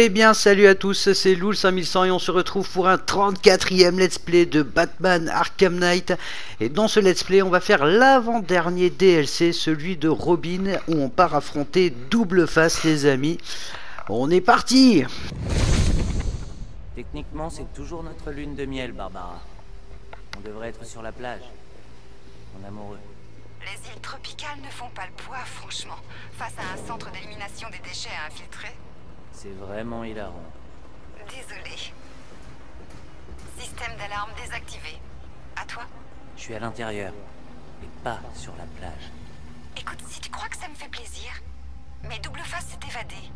Eh bien salut à tous, c'est Loul 5100 et on se retrouve pour un 34ème let's play de Batman Arkham Knight. Et dans ce let's play on va faire l'avant-dernier DLC, celui de Robin, où on part affronter double face les amis. On est parti Techniquement, c'est toujours notre lune de miel, Barbara. On devrait être sur la plage. Mon amoureux. Les îles tropicales ne font pas le poids, franchement, face à un centre d'élimination des déchets à infiltrer. C'est vraiment hilarant. Désolé. Système d'alarme désactivé. À toi Je suis à l'intérieur. Et pas sur la plage. Écoute, si tu crois que ça me fait plaisir, mais Double Face s'est évadé.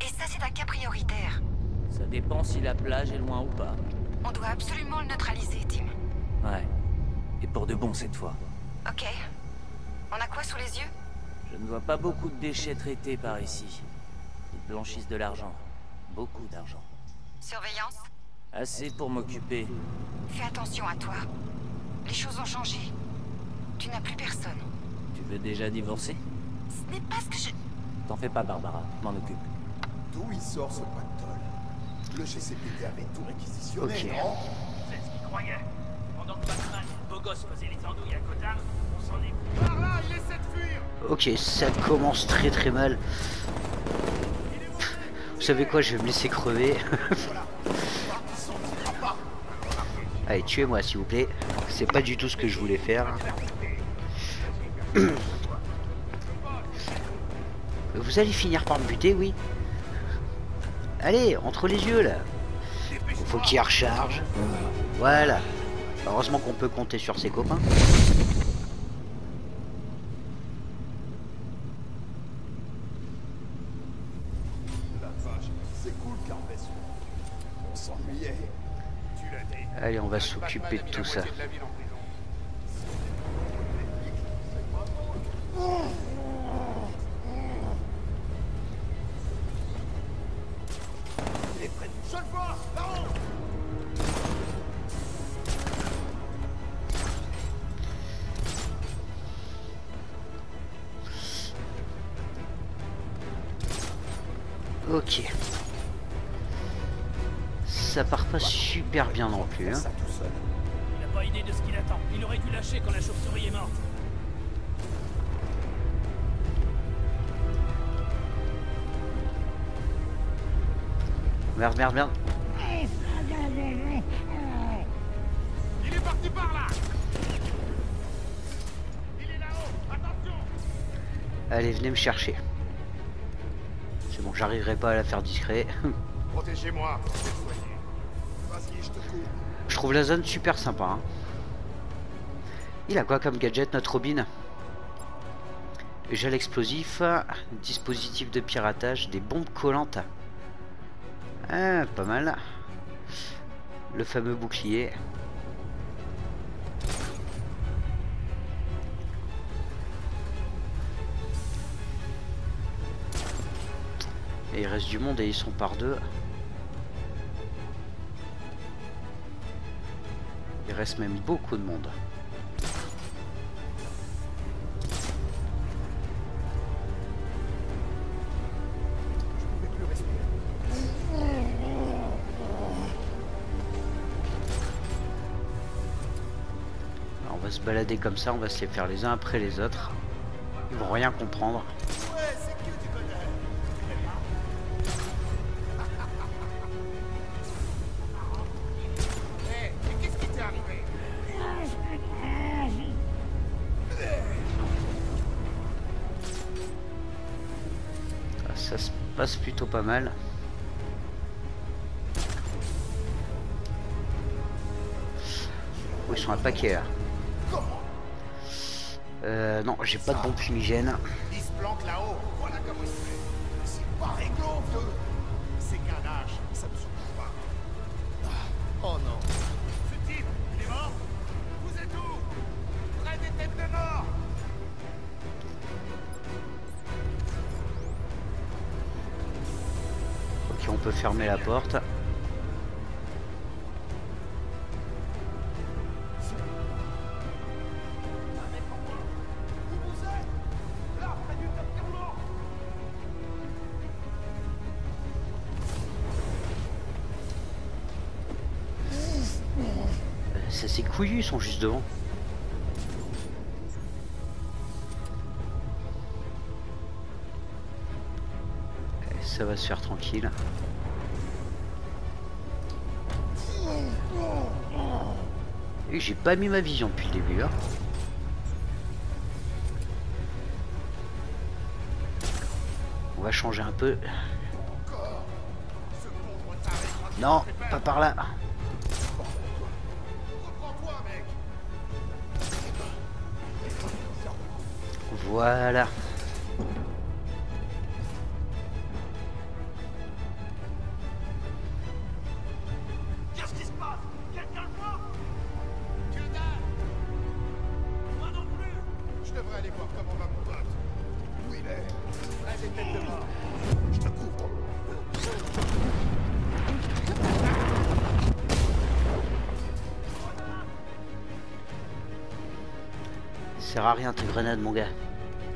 Et ça, c'est un cas prioritaire. Ça dépend si la plage est loin ou pas. On doit absolument le neutraliser, Tim. Ouais. Et pour de bon cette fois. Ok. On a quoi sous les yeux? Je ne vois pas beaucoup de déchets traités par ici. Blanchissent de l'argent. Beaucoup d'argent. Surveillance Assez pour m'occuper. Fais attention à toi. Les choses ont changé. Tu n'as plus personne. Tu veux déjà divorcer? Ce n'est pas ce que je... T'en fais pas, Barbara. Je m'en occupe. D'où il sort ce pactole? Le GCPD avait tout réquisitionné, Ok. non? C'est ce qu'il croyait. Pendant que Batman, le beau gosse, faisait les andouilles à Gotham, on s'en est... Par là, il essaie de fuir Ok, ça commence très très mal. Vous savez quoi, je vais me laisser crever. Allez, tuez-moi s'il vous plaît. C'est pas du tout ce que je voulais faire. Vous allez finir par me buter, oui Allez, entre les yeux là. Faut qu'il recharge. Voilà. Heureusement qu'on peut compter sur ses copains. Je le vois Là-haut Ok. Ça part pas super bien non plus. Hein. Lâcher quand la chauve-souris est morte. Merde, merde, merde. Il est parti par là Il est là-haut Attention Allez, venez me chercher. C'est bon, j'arriverai pas à la faire discret. Protégez-moi je te. Je trouve la zone super sympa. hein. Il a quoi comme gadget notre Robin? Gel explosif, dispositif de piratage, des bombes collantes. Ah, pas mal. Le fameux bouclier. Et il reste du monde et ils sont par deux. Il reste même beaucoup de monde. Balader comme ça, on va se les faire les uns après les autres. Ils vont rien comprendre. Ah, Ça se passe plutôt pas mal. Ils sont un paquet là? Euh, non, j'ai pas de bombe fumigène. Il se planque là-haut. Voilà comment il fait. C'est pas réglo, vieux. C'est qu'un. Ça ne surprend pas. Oh non. Ce type, il est mort Vous êtes où? Près des têtes de mort Ok, on peut fermer la porte. Couillus, ils sont juste devant. Et ça va se faire tranquille. Et j'ai pas mis ma vision depuis le début. Hein. On va changer un peu. Non, pas par là. Couvre. Sert à rien tes grenades, mon gars.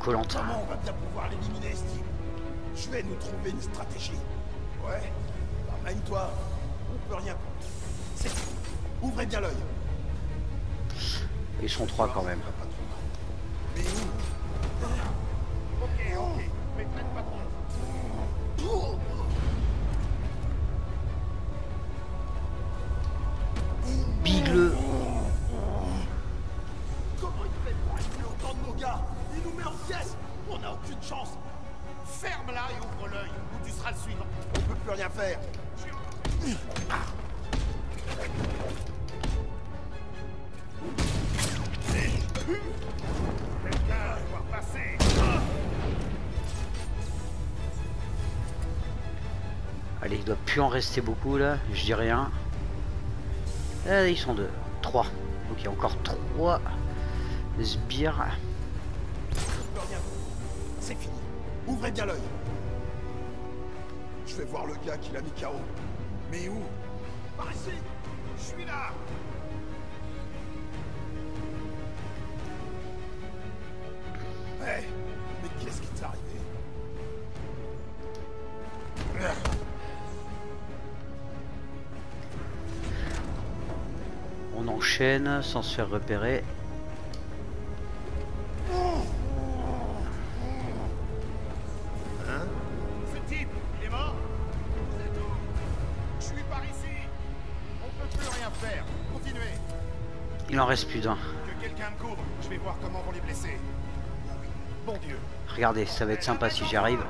Comment on va bien pouvoir l'éliminer, Steve? Je vais nous trouver une stratégie. Ouais Bah, Mène-toi. On peut rien contre. C'est tout. Ouvrez bien l'œil. Ils sont trois quand même. Allez, il doit plus en rester beaucoup là. Je dis rien. Ah, ils sont deux. Trois. Ok, encore trois sbires. On peut rien C'est fini Ouvrez bien l'œil Je vais voir le gars qui l'a mis KO. Mais où? Par ici Je suis là Sans se faire repérer. Ce type, il est mort Vous êtes où? Je suis par ici On peut plus rien faire. Continuez Il en reste plus d'un. Que quelqu'un me couvre. Je vais voir comment vont les blesser. Bon Dieu Regardez, ça va être sympa si j'y arrive.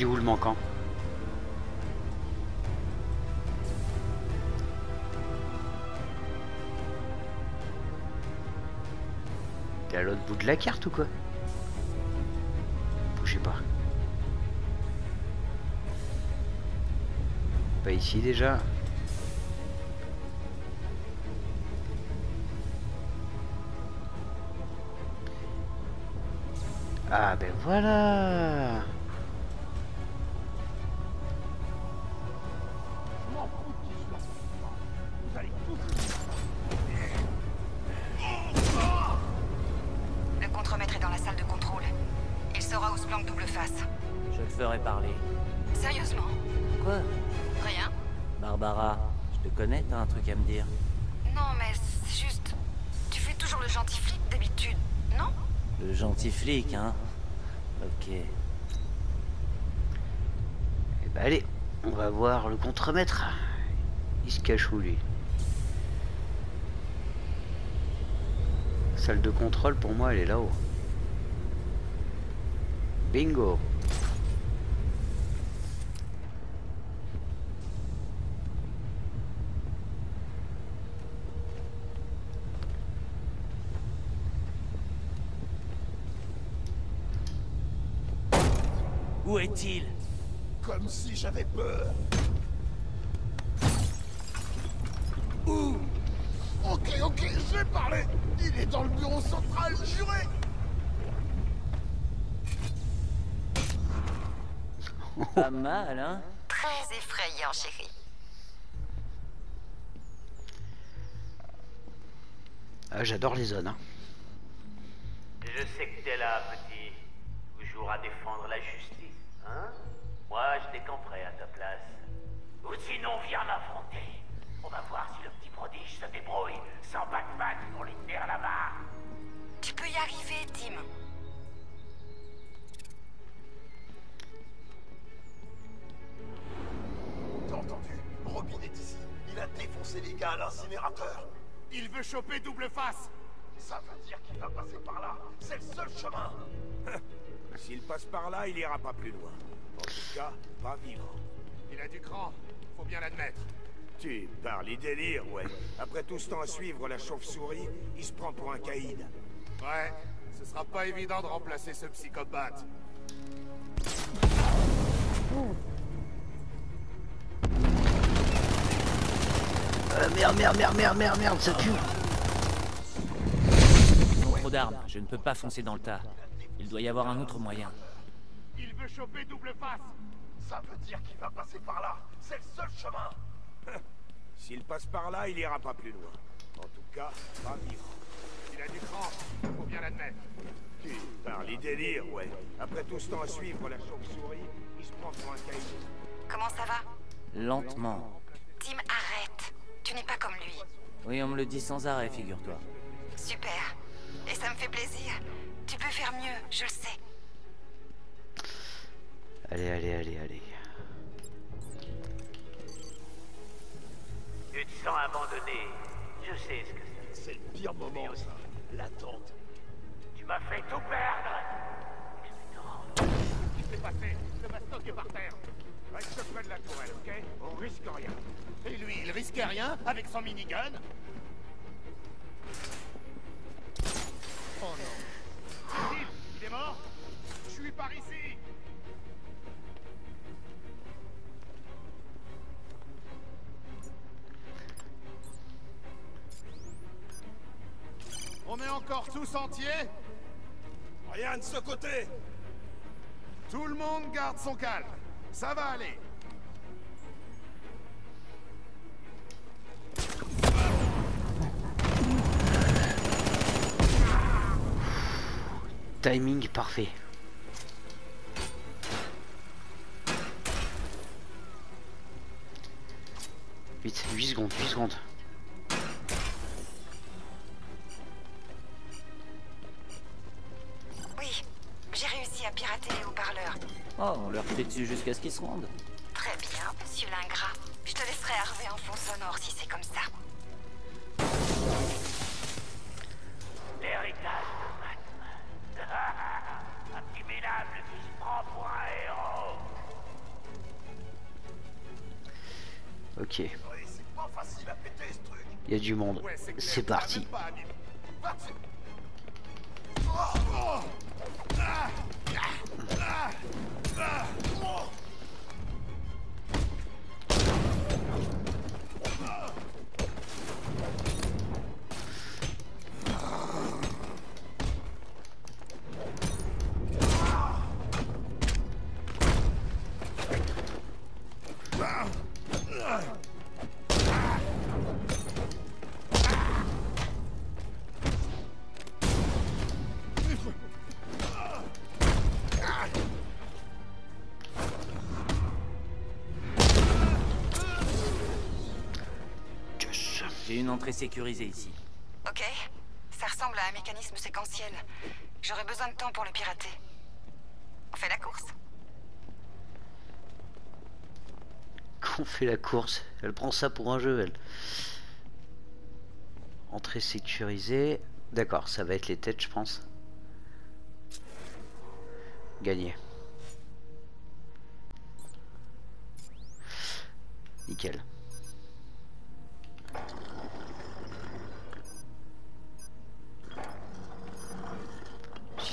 Il où le manquant T'es à l'autre bout de la carte ou quoi? Bougez pas. Pas ici déjà. Ah ben voilà Ferai parler. Sérieusement Quoi? Rien Barbara, je te connais, t'as un truc à me dire Non, mais c'est juste. Tu fais toujours le gentil flic d'habitude, non? Le gentil flic, hein? Ok. Eh Allez, on va voir le contremaître. Il se cache où lui? Salle de contrôle pour moi elle est là-haut. Bingo Où est-il? Comme si j'avais peur. Ouh Ok, ok, je vais parler. Il est dans le bureau central, juré. Pas mal, hein? Très effrayant, chérie. Ah, J'adore les zones. hein. Je sais que t'es là, petit. Toujours à défendre la justice, hein? Moi, je décamperai à ta place. Ou sinon, viens m'affronter. On va voir si le petit prodige se débrouille sans Batman pour lui tenir la barre. Tu peux y arriver, Tim. T'as entendu? Robin est ici. Il a défoncé les gars à l'incinérateur. Il veut choper double face Ça veut dire qu'il va passer par là. C'est le seul chemin. S'il passe par là, il ira pas plus loin. En tout cas, pas vivant. Il a du cran, faut bien l'admettre. Tu parles, il délire, ouais. Après tout ce temps à suivre la chauve-souris, il se prend pour un caïd. Ouais, ce sera pas évident de remplacer ce psychopathe. Euh, merde, merde, merde, merde, merde, merde, ça pue Trop d'armes, je ne peux pas foncer dans le tas. Il doit y avoir un autre moyen. Il veut choper double face Ça veut dire qu'il va passer par là. C'est le seul chemin. S'il passe par là, il ira pas plus loin. En tout cas, pas vivant. Il a du cran, faut bien l'admettre. Tu parles, il délire, ouais. Après tout ce temps à suivre la chauve-souris, il se prend pour un caïd. Comment ça va? Lentement. Tim, arrête. Tu n'es pas comme lui. Oui, on me le dit sans arrêt, figure-toi. Super. Et ça me fait plaisir. Tu peux faire mieux, je le sais. Allez, allez, allez, allez. Tu te sens abandonné. Je sais ce que c'est. C'est le pire moment, ça. L'attente. Tu m'as fait tout perdre. Je vais te rendre. Il s'est passé, le mastoc est par terre. Reste près de la tourelle, ok On risque rien. Et lui, il risque rien avec son minigun Oh non. Mort Je suis par ici On est encore tous entiers Rien de ce côté. Tout le monde garde son calme. Ça va aller. Timing parfait. Vite, 8 secondes, 8 secondes. Oui, j'ai réussi à pirater les haut-parleurs. Oh, on leur fait dessus jusqu'à ce qu'ils se rendent. Très bien, monsieur l'ingrat. Je te laisserai arriver en fond sonore si c'est comme ça. Truc. il y a du monde. C'est parti. J'ai une entrée sécurisée ici. Ok Ça ressemble à un mécanisme séquentiel. J'aurai besoin de temps pour le pirater. On fait la course? Qu'on fait la course. Elle prend ça pour un jeu, elle. Entrée sécurisée. D'accord, ça va être les têtes, je pense. Gagné. Nickel.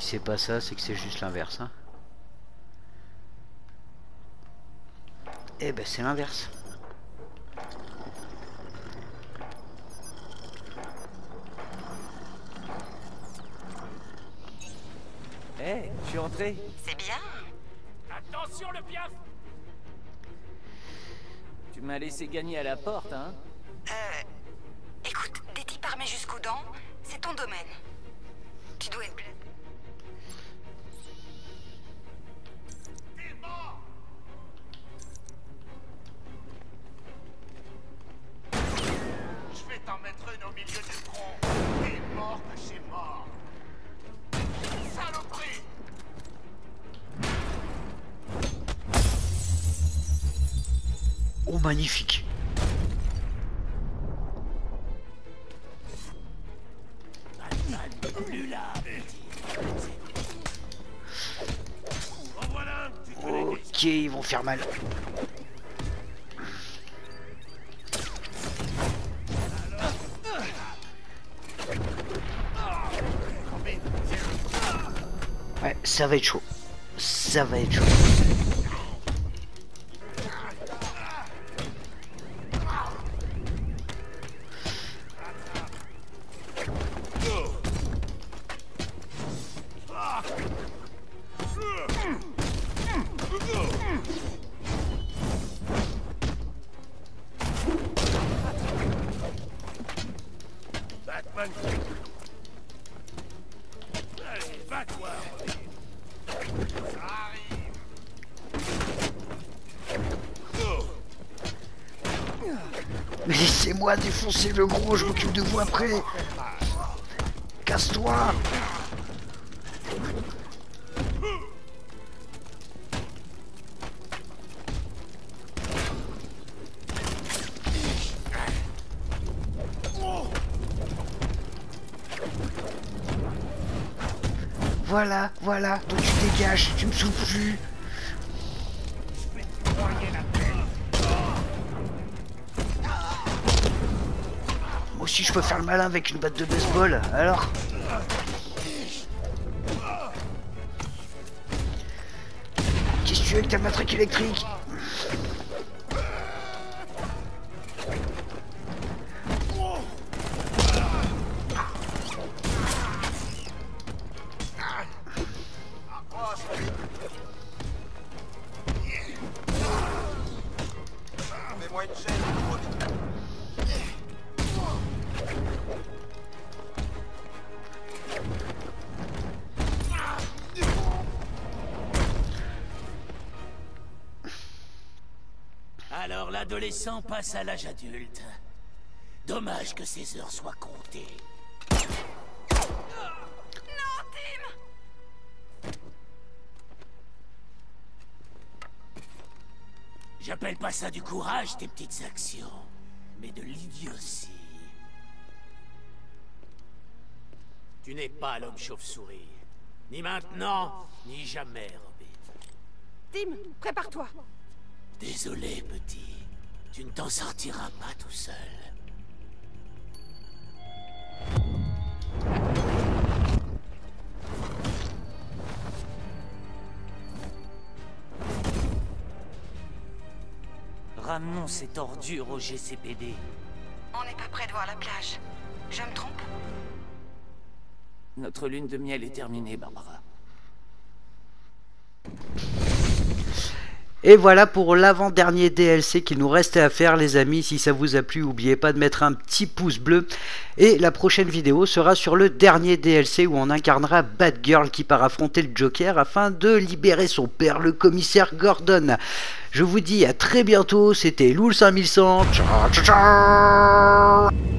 C'est pas ça, c'est que c'est juste l'inverse. Hein. Eh ben c'est l'inverse. Hé, je suis entré. C'est bien. Attention le piaf Tu m'as laissé gagner à la porte, hein Euh. Écoute, des types armés jusqu'aux dents, c'est ton domaine. Tu dois être t'en mettre une au milieu du tronc. T'es mort de chez mort. Saloperie Oh magnifique. Ok, ils vont faire mal. Ouais, ça Laissez-moi défoncer le gros, je m'occupe de vous après. Casse-toi. Voilà, voilà, donc tu dégages, tu me souffles plus. Je peux faire le malin avec une batte de baseball, alors Qu'est-ce que tu veux avec ta matraque électrique? Alors l'adolescent passe à l'âge adulte. Dommage que ses heures soient comptées. Non, Tim J'appelle pas ça du courage, tes petites actions, mais de l'idiotie. Tu n'es pas l'homme chauve-souris. Ni maintenant, ni jamais, Robin. Tim, prépare-toi. Désolé, petit. Tu ne t'en sortiras pas tout seul. Ramenons cette ordure au GCPD. On n'est pas près de voir la plage. Je me trompe? Notre lune de miel est terminée, Barbara. Et voilà pour l'avant-dernier DLC qu'il nous restait à faire les amis. Si ça vous a plu, n'oubliez pas de mettre un petit pouce bleu. Et la prochaine vidéo sera sur le dernier DLC où on incarnera Batgirl qui part affronter le Joker afin de libérer son père, le commissaire Gordon. Je vous dis à très bientôt, c'était Loul 5100. Ciao, ciao, ciao